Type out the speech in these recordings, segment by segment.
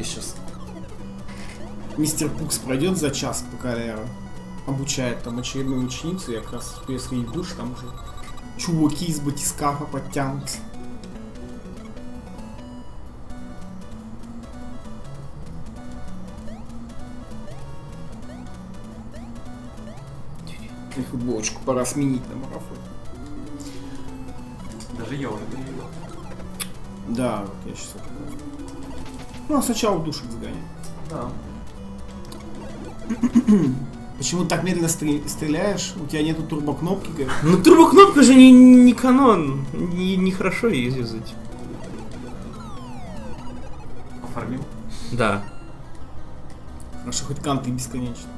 я сейчас мистер Пукс пройдет за час, пока Лера обучает там очередную ученицу, я как раз успею сходить душ, там уже чуваки из батискафа подтянутся. И футболочку пора сменить на марафон. Даже я уже перевел. Да, вот я сейчас Ну, а сначала в душик. Да. Почему так медленно стре- стреляешь? У тебя нету турбокнопки, говорят? Ну турбокнопка же не, не канон. Не, не хорошо ее юзать. Оформил. Да. Хорошо, хоть канты бесконечно.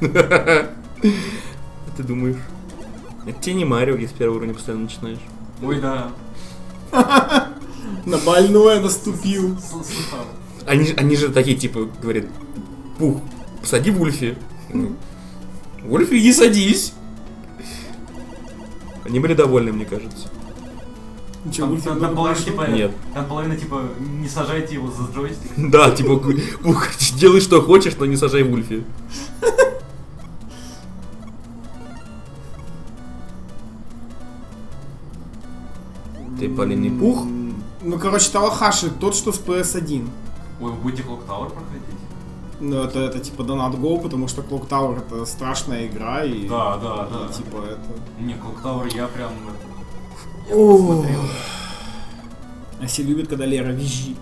Ты думаешь? Это тебе не Марио, где с первого уровня постоянно начинаешь. Ой, да. На больное наступил. Они, же- они же такие, типа, говорят, Пух, посади Вульфи. Вульфи, иди садись. Они были довольны, мне кажется. Ничего, Там, там- там половина, типа, Нет. там половина, типа, не сажайте его за джойстик. Да, типа, Пух, делай что хочешь, но не сажай Вульфи. Ты, блин, не пух? Ну, короче, Талахаши тот, что с PS1. Ой, вы будете Clock Tower проходить? Ну, это, это типа Donut Go, потому что Clock Tower это страшная игра, и, Да, да, и, да. типа это... Не, Clock Tower я прям... это, Я посмотрел. А все любят, когда Лера визжит.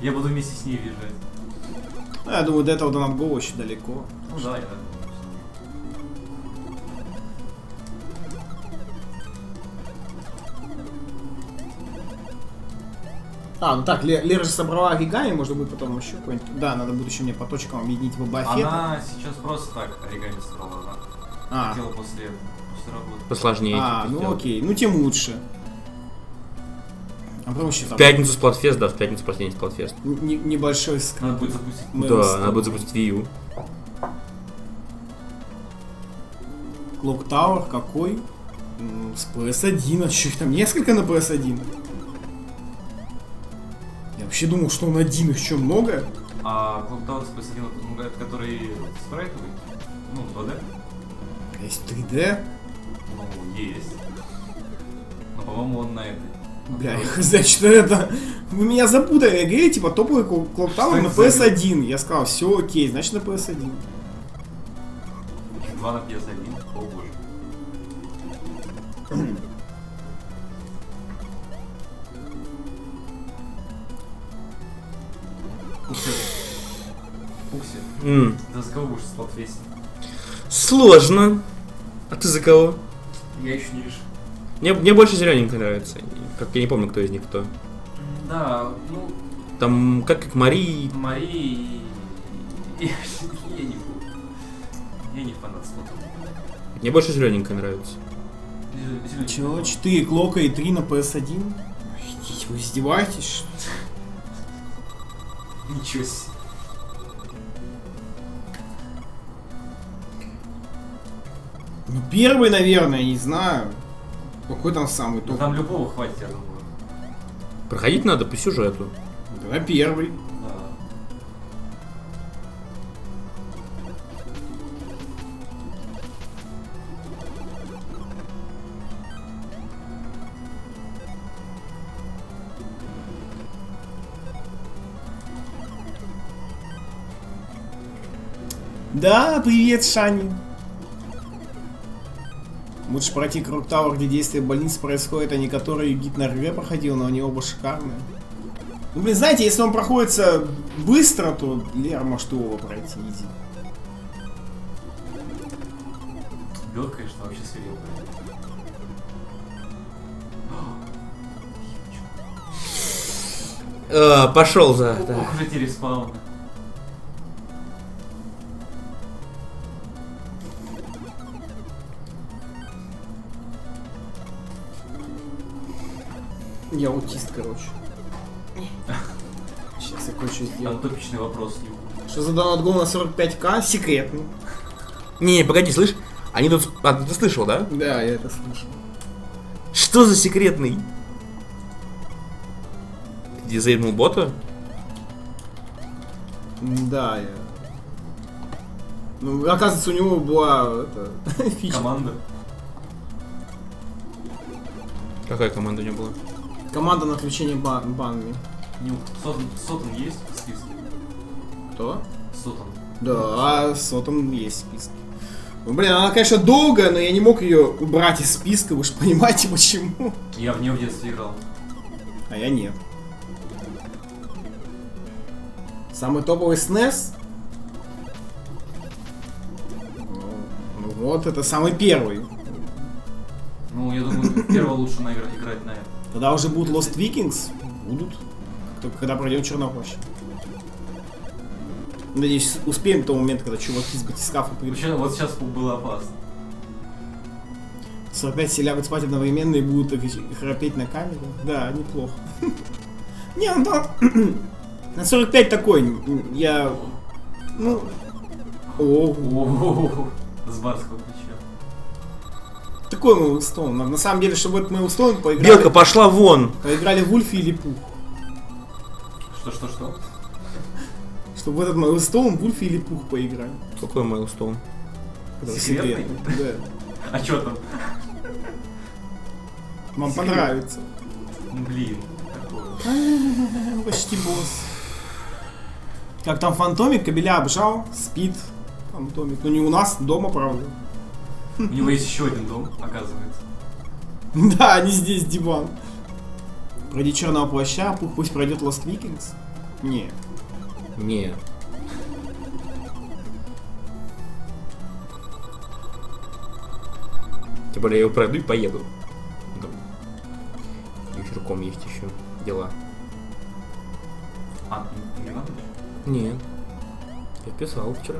Я буду вместе с ней въезжать. Ну, я думаю, до этого Donut Go очень далеко. Ну да, я А, ну так, Ле- Лера же собрала оригами, можно будет потом еще какой-нибудь... Да, надо будет еще мне по точкам объединить Боба Фетта. Она сейчас просто так оригами собрала. Она А, хотела после, после работы. Посложнее. а, ну сделать. окей, ну тем лучше. А потом еще В там пятницу Сплатфест, да, в пятницу последний Сплатфест. не- небольшой Надо скрин. будет запустить. Да, надо будет запустить Wii U. Clock Tower какой? С PS1, а что их там несколько на PS1? Вообще думал, что он один, их что, много? А Clock Tower с PS1, ну, это который спрайтовый? Ну, 2D? Есть 3D? Ну, есть. Но, по-моему, он на этой. Бля, я хз, что это? Вы меня запутали, я говорю, типа топовый Что на это за PS1. Я сказал, все окей, значит на PS1. Их два на PS1. О боже. Пукси. Пукси. М, Ты за кого будешь спотфейсить? Сложно. А ты за кого? Я еще не решил. Мне, мне больше зелененькая нравится. Как я не помню, кто из них кто. Да, ну, Там как, как Мари. Мари и... Я, я не помню. Я не фанат смотрю. Мне больше зелененькая нравится. Чего? 4 клока и 3 на PS1? Идите, вы издеваетесь? что? Ничего себе. Ну первый, наверное, не знаю. Какой там самый Ну, топ? там любого хватит, я думаю. Проходить надо по сюжету. Тогда первый. Да. Привет, Шани. Лучше пройти Круг Тауэр, где действие больницы происходит, а не который гид на рве проходил, но они оба шикарные. Ну, блин, знаете, если он проходится быстро, то Лера может его пройти, иди. Бёд, конечно, вообще свирел. А, пошел за. да. Ох, Я аутист, короче. Сейчас я кое-что Там сделаю. топичный вопрос. Что за донат гол на 45к? Секретный. Не, погоди, слышь? Они тут... А, ты слышал, да? Да, я это слышал. Что за секретный? дизайнул бота? Да, я... Ну, оказывается, у него была это, фича. Команда. Какая команда у него была? Команда на отвлечение ба- банами. Нюх. Сотон, Сотон есть в списке? Кто? Сотон. Да, а Сотом есть в списке. Ну, блин, она, конечно, долгая, но я не мог ее убрать из списка, вы же понимаете почему. Я в нее в детстве играл. А я нет. Самый топовый SNES? Ну, ну вот, это самый первый. Ну, я думаю, первого лучше наигра- играть на это. Тогда уже будут Lost Vikings? Будут. Только когда пройдем Чернохвощ. Надеюсь, успеем к тому моменту, когда чуваки с батискафа придут. Вообще, вот сейчас было опасно. 45 все лягут спать одновременно и будут храпеть на камеру. Да, неплохо. Не, ну да. На 45 такой, я... Ну... О, С барского плеча. Такой Мейлстоун. На, на самом деле, чтобы этот Мейлстоун поиграли... Белка, пошла вон! Поиграли в Ульфи или Пух. Что-что-что? Чтобы в этот Мейлстоун в Ульфи или Пух поиграли. Какой майлстоун? Это Секретный? Да. А чё там? Вам Секрет. понравится. Блин, такое. Почти босс. Как там фантомик, кабеля обжал, спит. Фантомик. Ну не у нас, дома, правда. У него есть еще один дом, оказывается. Да, не здесь диван. Пройди черного плаща, пух пусть пройдет Lost Vikings. Не. Не. Тем более я его пройду и поеду. Там вечерком есть еще дела. А, не надо? Нет. Я писал вчера.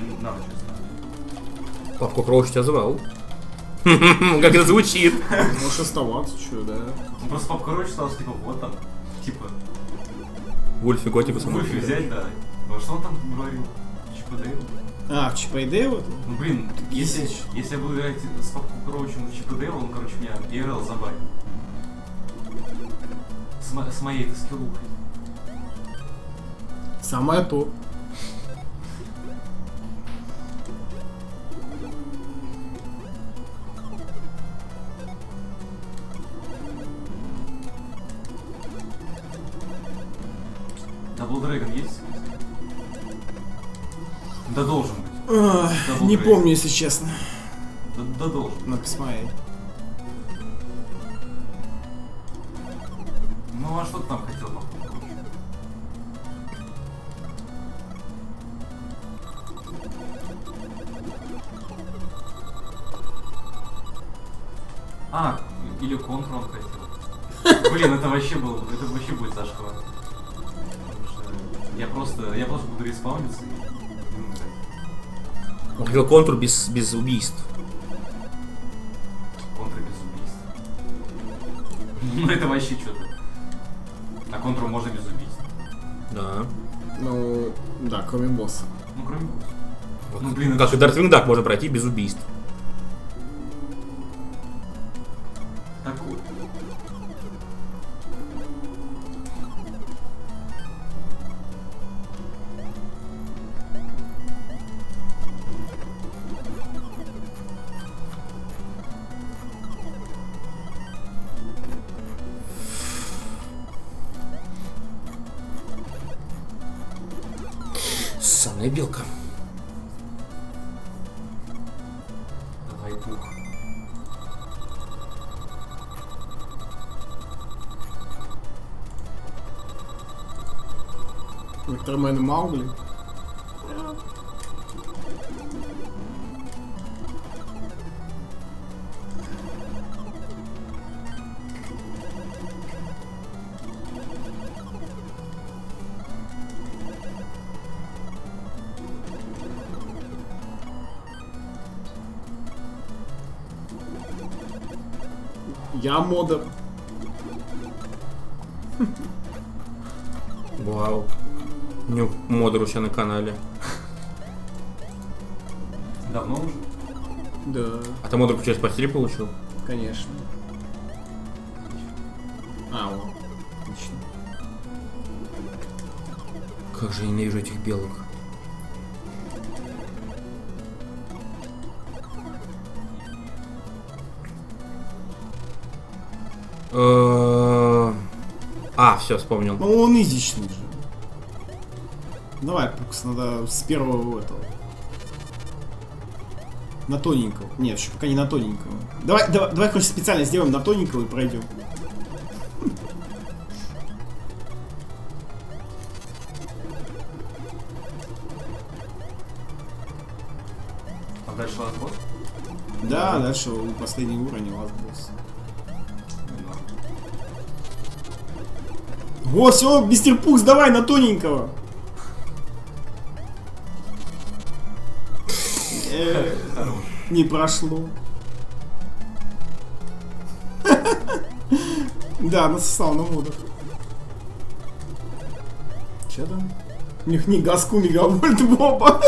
Мне надо честно? Папку Кроуч тебя звал. Как это звучит. Можешь оставаться, что, да? Ну, просто папа короче стал, типа, вот там, типа, Вольф и Готи пацаны. Вульфи взять, да. Ну, что он там говорил? Чипа Дейл? А, в Чипа и? Ну, блин, если, если я буду играть с папкой Кроучем в Чипа Дейла, он, короче, меня IRL забанит. С, с моей-то скиллухой. Самое то. Не Dragon. помню, если честно. Да, да должен. Надо посмотреть. Ну а что ты там хотел, Кроуч? А, или контр он хотел. Блин, это вообще был, это вообще будет зашквар. Я просто, я просто буду респауниться. Он хотел контур без, без убийств. Контр без убийств. Ну это вообще что-то. А контру можно без убийств. Да. Ну, да, кроме босса. Ну кроме босса. Ну блин, это Как и ж Дартвинг Дак можно пройти без убийств. Ссаная белка. Давай пух. Ультрамен Маугли. Я модер. Вау. Нюк модер у себя на канале. Давно уже? Да, А ты модульку через постель получил? конечно. А, вот. Отлично. Как же я ненавижу этих белок. А, все, вспомнил. Ну, он изичный же. Давай, Пукс, надо с первого этого. На тоненького. Нет, еще пока не на тоненького. Давай, давай, давай, короче, специально сделаем на тоненького и пройдем. А дальше вас босс? Да, дальше у последний уровень у О, все, мистер Пукс, давай на тоненького. Э. Не прошло. Да, насосал на модах. Че там? Нюхни газку мегавольт Боба.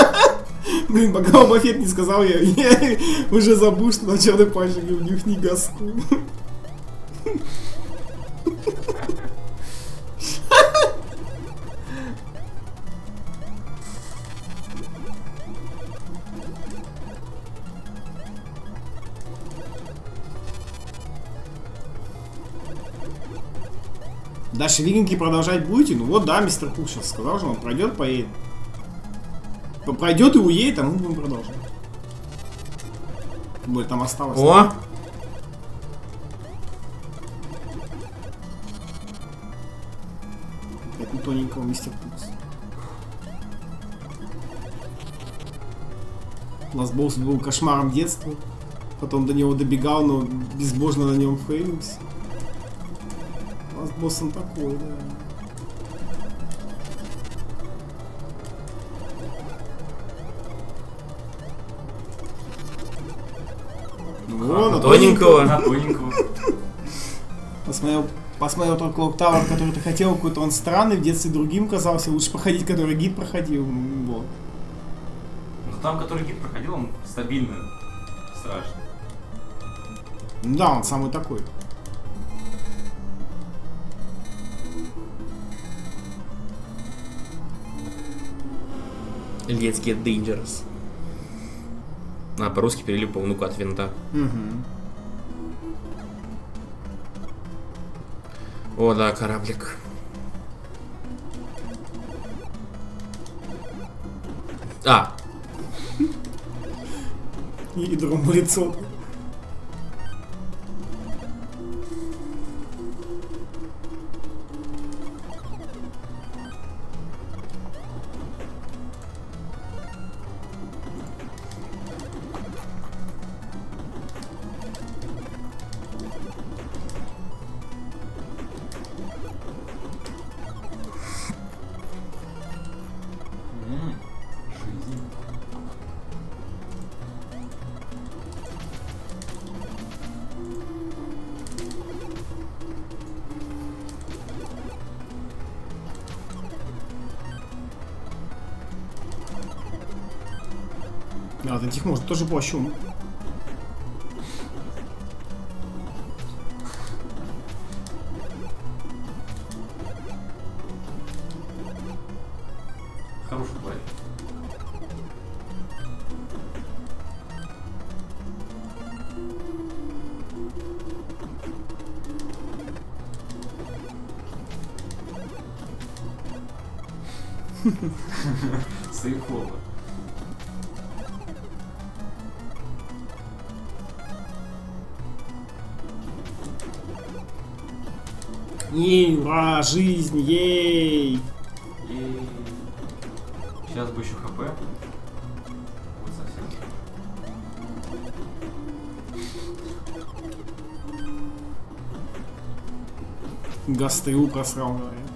Блин, пока Боба Фетт не сказал, я, я уже забыл, что на черной пальчик нюхни газку. Дальше Вигенки продолжать будете? Ну вот да, мистер Пух сейчас сказал же, он пройдет, поедет. Пройдет и уедет, а мы будем продолжать. Тем более там осталось. О! Не тоненького мистер Пукс. Ласт Босс был кошмаром детства. Потом до него добегал, но безбожно на нем фейлился. Босс он такой, да. Вон, а Тоненького. На тоненького. Посмотрел, посмотрел Clock Tower, который ты хотел, какой-то он странный, в детстве другим казался, лучше проходить, который гид проходил. Вот. Но там, который гид проходил, он стабильный. Страшно. Ну да, он самый такой. Let's get dangerous. А, по-русски перевели по внуку от винта. Мгм. О, да, кораблик. А, И, и другому лицо. Да, от этих можно тоже плащом. Ей, ура, жизнь, ей! Сейчас бы еще хп. Вот совсем. Гастрю просрал, говорят.